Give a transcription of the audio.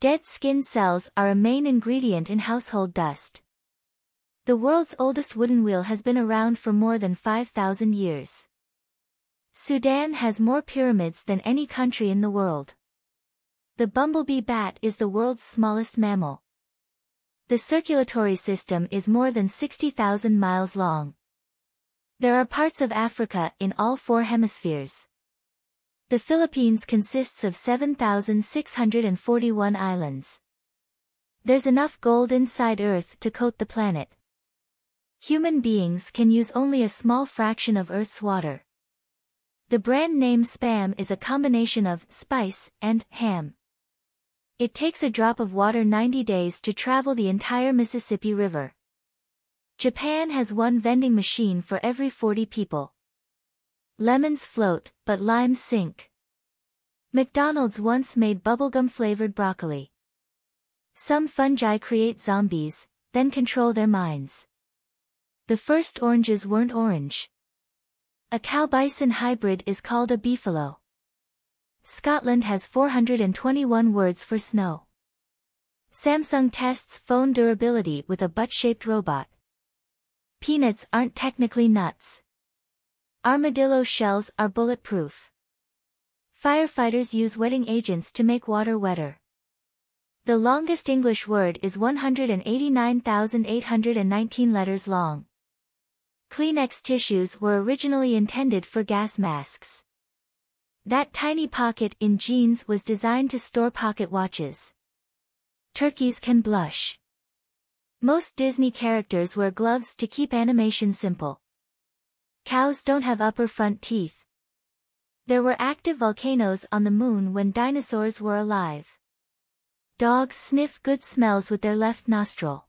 Dead skin cells are a main ingredient in household dust. The world's oldest wooden wheel has been around for more than 5,000 years. Sudan has more pyramids than any country in the world. The bumblebee bat is the world's smallest mammal. The circulatory system is more than 60,000 miles long. There are parts of Africa in all four hemispheres. The Philippines consists of 7,641 islands. There's enough gold inside Earth to coat the planet. Human beings can use only a small fraction of Earth's water. The brand name Spam is a combination of spice and ham. It takes a drop of water 90 days to travel the entire Mississippi River. Japan has one vending machine for every 40 people. Lemons float, but limes sink. McDonald's once made bubblegum-flavored broccoli. Some fungi create zombies, then control their minds. The first oranges weren't orange. A cow-bison hybrid is called a beefalo. Scotland has 421 words for snow. Samsung tests phone durability with a butt-shaped robot. Peanuts aren't technically nuts. Armadillo shells are bulletproof. Firefighters use wetting agents to make water wetter. The longest English word is 189,819 letters long. Kleenex tissues were originally intended for gas masks. That tiny pocket in jeans was designed to store pocket watches. Turkeys can blush. Most Disney characters wear gloves to keep animation simple. Cows don't have upper front teeth. There were active volcanoes on the moon when dinosaurs were alive. Dogs sniff good smells with their left nostril.